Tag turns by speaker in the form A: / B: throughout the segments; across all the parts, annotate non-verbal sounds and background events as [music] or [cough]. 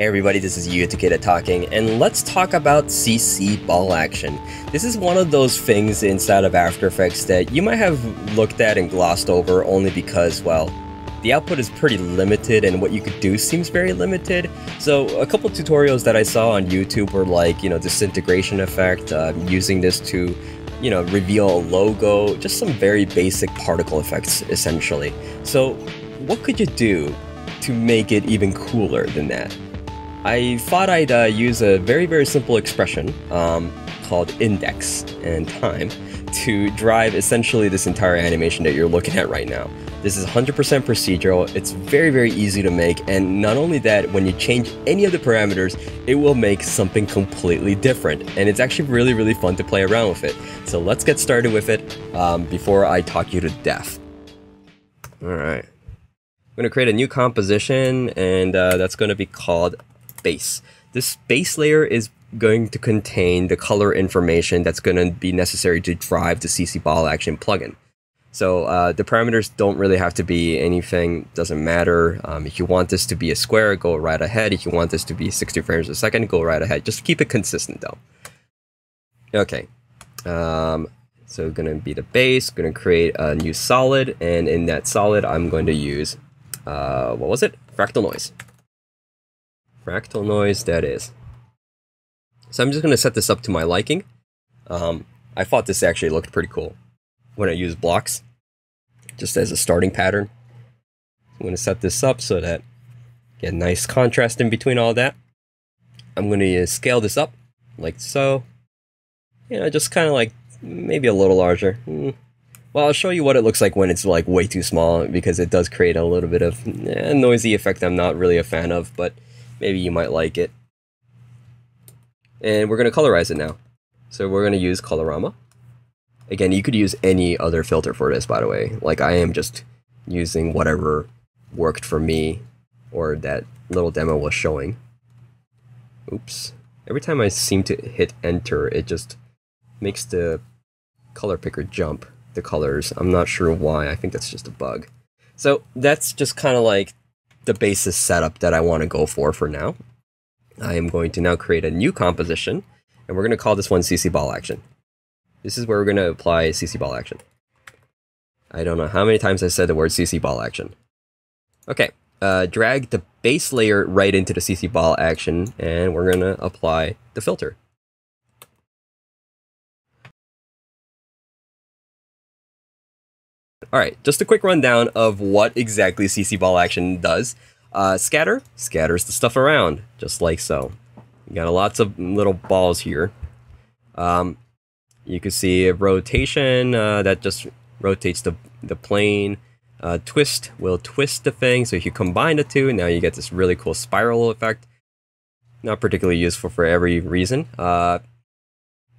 A: Hey everybody, this is Takeda talking, and let's talk about CC ball action. This is one of those things inside of After Effects that you might have looked at and glossed over only because, well, the output is pretty limited and what you could do seems very limited. So a couple tutorials that I saw on YouTube were like, you know, disintegration effect, uh, using this to, you know, reveal a logo, just some very basic particle effects essentially. So what could you do to make it even cooler than that? I thought I'd uh, use a very, very simple expression um, called index and time to drive essentially this entire animation that you're looking at right now. This is 100% procedural, it's very, very easy to make, and not only that, when you change any of the parameters, it will make something completely different, and it's actually really, really fun to play around with it. So let's get started with it um, before I talk you to death. Alright. I'm going to create a new composition, and uh, that's to be called base. This base layer is going to contain the color information that's going to be necessary to drive the CC ball action plugin. So uh, the parameters don't really have to be anything, doesn't matter. Um, if you want this to be a square, go right ahead. If you want this to be 60 frames a second, go right ahead. Just keep it consistent though. Okay, um, so going to be the base, going to create a new solid, and in that solid, I'm going to use, uh, what was it? Fractal noise. Fractal noise, that is. So I'm just going to set this up to my liking. Um, I thought this actually looked pretty cool when I use blocks, just as a starting pattern. I'm going to set this up so that get nice contrast in between all that. I'm going to scale this up like so. You know, just kind of like maybe a little larger. Hmm. Well, I'll show you what it looks like when it's like way too small because it does create a little bit of eh, noisy effect I'm not really a fan of, but maybe you might like it. And we're going to colorize it now. So we're going to use Colorama. Again, you could use any other filter for this, by the way. Like I am just using whatever worked for me or that little demo was showing. Oops. Every time I seem to hit enter, it just makes the color picker jump the colors. I'm not sure why. I think that's just a bug. So that's just kind of like the basis setup that I want to go for for now. I am going to now create a new composition, and we're going to call this one CC ball action. This is where we're going to apply CC ball action. I don't know how many times I said the word CC ball action. Okay, uh, drag the base layer right into the CC ball action, and we're going to apply the filter. Alright, just a quick rundown of what exactly CC ball action does. Uh, scatter scatters the stuff around, just like so. You got lots of little balls here. Um, you can see a rotation uh, that just rotates the, the plane. Uh, twist will twist the thing, so if you combine the two, now you get this really cool spiral effect. Not particularly useful for every reason. Uh,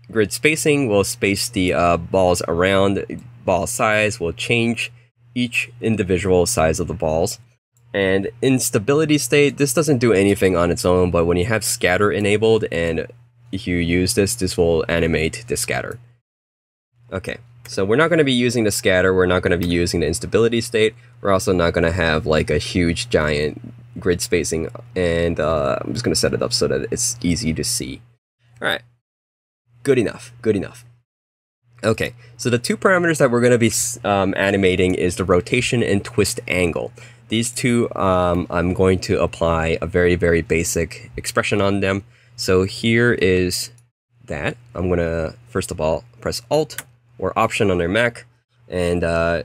A: grid spacing will space the uh, balls around ball size will change each individual size of the balls. And instability state, this doesn't do anything on its own, but when you have scatter enabled and if you use this, this will animate the scatter. Okay, so we're not going to be using the scatter, we're not going to be using the instability state, we're also not going to have like a huge giant grid spacing, and uh, I'm just going to set it up so that it's easy to see. Alright, good enough, good enough. Okay, so the two parameters that we're going to be um, animating is the rotation and twist angle. These two, um, I'm going to apply a very, very basic expression on them. So here is that. I'm going to, first of all, press Alt or Option on their Mac and uh,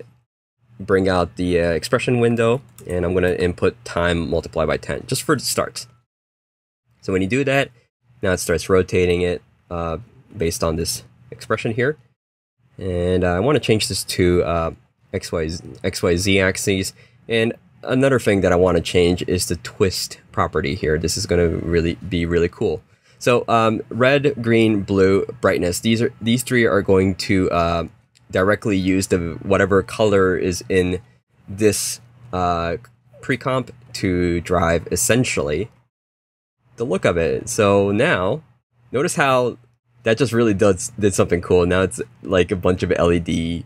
A: bring out the uh, expression window. And I'm going to input time multiplied by 10, just for the start. So when you do that, now it starts rotating it uh, based on this expression here. And uh, I want to change this to uh, XY, XYZ axes. And another thing that I want to change is the twist property here. This is going to really be really cool. So um, red, green, blue, brightness. These are these three are going to uh, directly use the whatever color is in this uh, pre-comp to drive essentially the look of it. So now, notice how that just really does did something cool. Now it's like a bunch of LED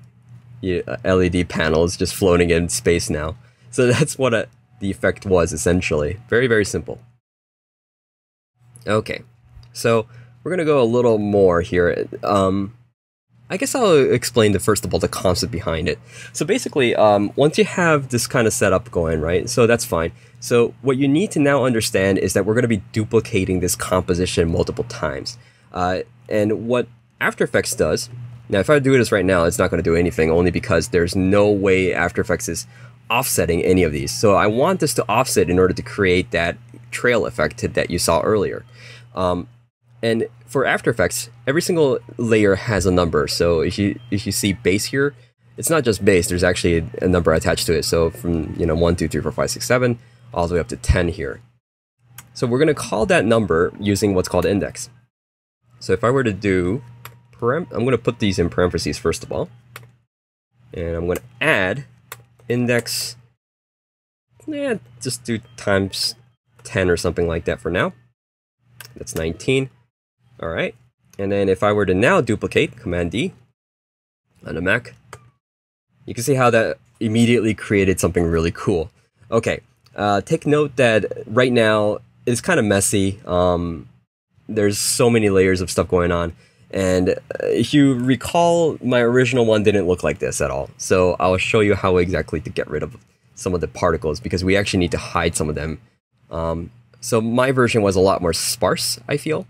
A: LED panels just floating in space now. So [laughs] that's what a, the effect was essentially. Very very simple. Okay, so we're gonna go a little more here. Um, I guess I'll explain the first of all the concept behind it. So basically, um, once you have this kind of setup going, right? So that's fine. So what you need to now understand is that we're going to be duplicating this composition multiple times. Uh, and what After Effects does, now if I do this right now, it's not going to do anything only because there's no way After Effects is offsetting any of these. So I want this to offset in order to create that trail effect that you saw earlier. Um, and for After Effects, every single layer has a number. So if you if you see base here, it's not just base. There's actually a, number attached to it. So from you know one, two, three, four, five, six, seven, all the way up to ten here. So we're going to call that number using what's called index. So if I were to do, I'm going to put these in parentheses first of all, and I'm going to add index. Yeah, just do times 10 or something like that for now. That's 19. All right. And then if I were to now duplicate, Command D on the Mac, you can see how that immediately created something really cool. Okay, uh, take note that right now it's kind of messy. Um, there's so many layers of stuff going on. And uh, if you recall, my original one didn't look like this at all. So I'll show you how exactly to get rid of some of the particles because we actually need to hide some of them. Um, so my version was a lot more sparse, I feel.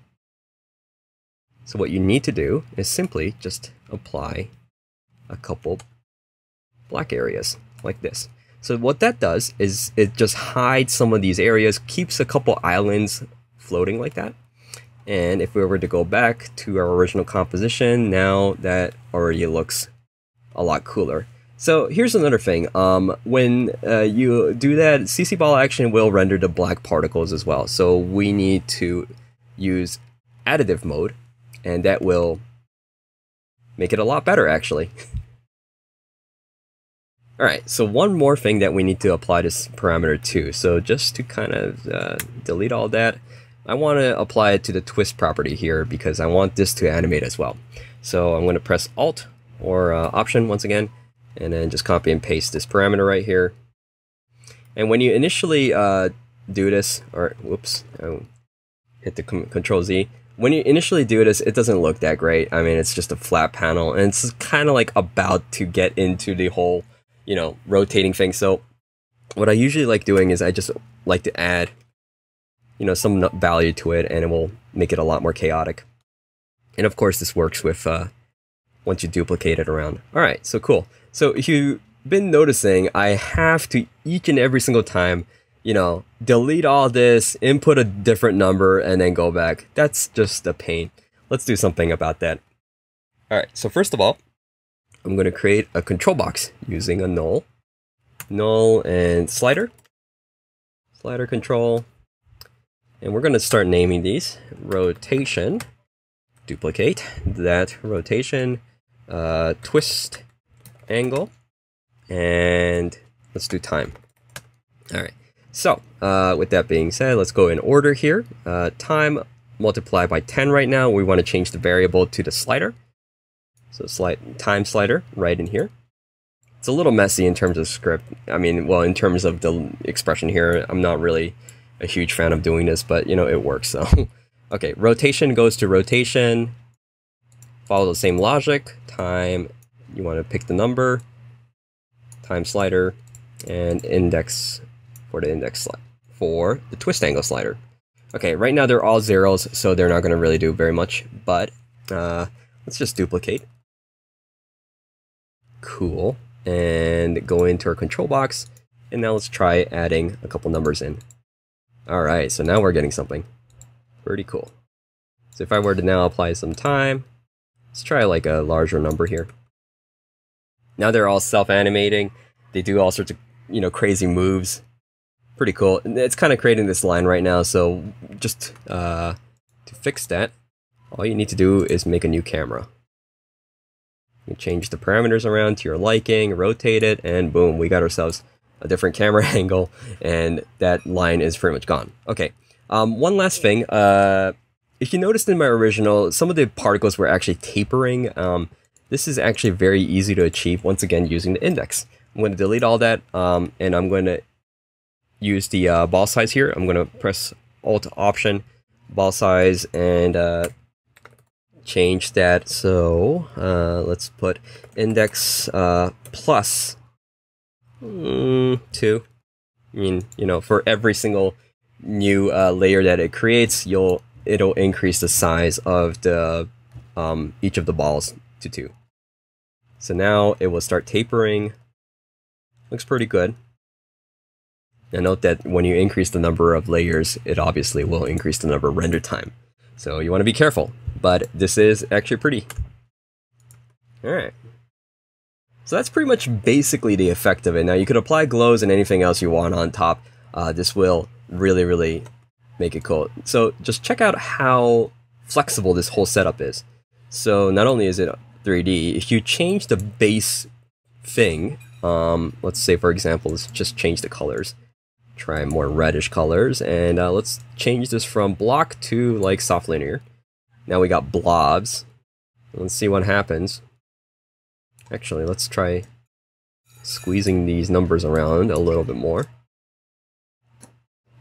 A: So what you need to do is simply just apply a couple black areas like this. So what that does is it just hides some of these areas, keeps a couple islands floating like that. And if we were to go back to our original composition, now that already looks a lot cooler. So here's another thing. Um, when uh, you do that, CC ball action will render the black particles as well. So we need to use additive mode and that will make it a lot better actually. [laughs] Alright, so one more thing that we need to apply this parameter to. So just to kind of uh, delete all that, I want to apply it to the twist property here because I want this to animate as well. So I'm going to press Alt or uh, Option once again, and then just copy and paste this parameter right here. And when you initially uh, do this, or whoops, I hit the Control Z, when you initially do this, it doesn't look that great. I mean, it's just a flat panel, and it's kind of like about to get into the whole, you know, rotating thing. So what I usually like doing is I just like to add, you know, some value to it, and it will make it a lot more chaotic. And of course, this works with uh, once you duplicate it around. All right, so cool. So if you've been noticing, I have to each and every single time you know, delete all this, input a different number, and then go back. That's just a pain. Let's do something about that. All right, so first of all, I'm going to create a control box using a null, null and slider, slider control, and we're going to start naming these. Rotation, duplicate that rotation, uh, twist, angle, and let's do time. All right. So, uh, with that being said, let's go in order here. Uh, time multiply by 10 right now. We want to change the variable to the slider. So slide time slider right in here. It's a little messy in terms of script. I mean, well, in terms of the expression here, I'm not really a huge fan of doing this, but you know, it works. So, [laughs] okay, rotation goes to rotation. Follow the same logic. Time, you want to pick the number. Time slider and index for the index slide for the twist angle slider. Okay, right now they're all zeros, so they're not going to really do very much, but uh, let's just duplicate. Cool. And go into our control box, and now let's try adding a couple numbers in. Alright, so now we're getting something. Pretty cool. So if I were to now apply some time, let's try like a larger number here. Now they're all self-animating. They do all sorts of, you know, crazy moves pretty cool. It's kind of creating this line right now, so just uh, to fix that, all you need to do is make a new camera. You change the parameters around to your liking, rotate it, and boom, we got ourselves a different camera [laughs] angle, and that line is pretty much gone. Okay, um, one last thing. Uh, if you noticed in my original, some of the particles were actually tapering. Um, this is actually very easy to achieve, once again, using the index. I'm going to delete all that, um, and I'm going to use the uh, ball size here. I'm going to press Alt Option ball size and uh, change that. So uh, let's put index uh, plus mm, two. I mean, you know, for every single new uh, layer that it creates, you'll it'll increase the size of the um, each of the balls to two. So now it will start tapering. Looks pretty good. Now note that when you increase the number of layers, it obviously will increase the number of render time. So you want to be careful, but this is actually pretty. Alright. So that's pretty much basically the effect of it. Now you could apply glows and anything else you want on top. Uh, this will really, really make it cool. So just check out how flexible this whole setup is. So not only is it 3D, if you change the base thing, um, let's say for example, let's just change the colors. Try more reddish colors, and uh, let's change this from block to like soft linear. Now we got blobs. Let's see what happens. Actually, let's try squeezing these numbers around a little bit more.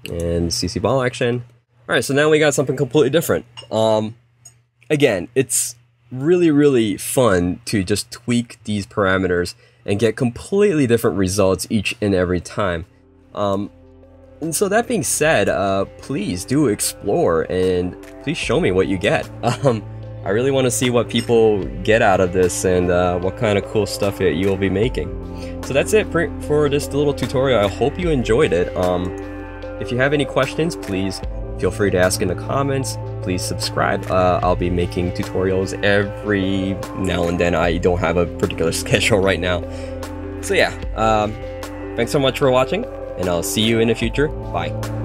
A: And CC ball action. Alright, so now we got something completely different. Um, again, it's really, really fun to just tweak these parameters and get completely different results each and every time. Um, and so that being said, uh, please do explore and please show me what you get. [laughs] Um, I really want to see what people get out of this and uh, what kind of cool stuff that you'll be making. So that's it for this little tutorial. I hope you enjoyed it. Um, if you have any questions, please feel free to ask in the comments. Please subscribe. Uh, I'll be making tutorials every now and then. I don't have a particular [laughs] schedule right now. So yeah, um, thanks so much for watching, and I'll see you in the future. Bye.